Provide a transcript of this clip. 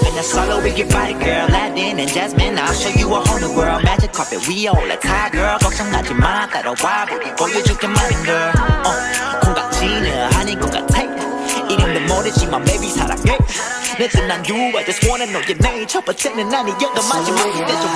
그냥 solo with your body girl Aladdin and Jasmine. I'll show you a whole new world Magic carpet we all a tie, girl. 걱정하지 마 따라와 보기 보여줄게 많은 girl. 어, 콩깍지는 아닌 것 같아 이름도 모르지만 baby 사랑해 내 뜻난 you I just wanna know your name. 첫 번째는 아니어도 마지막이 되죠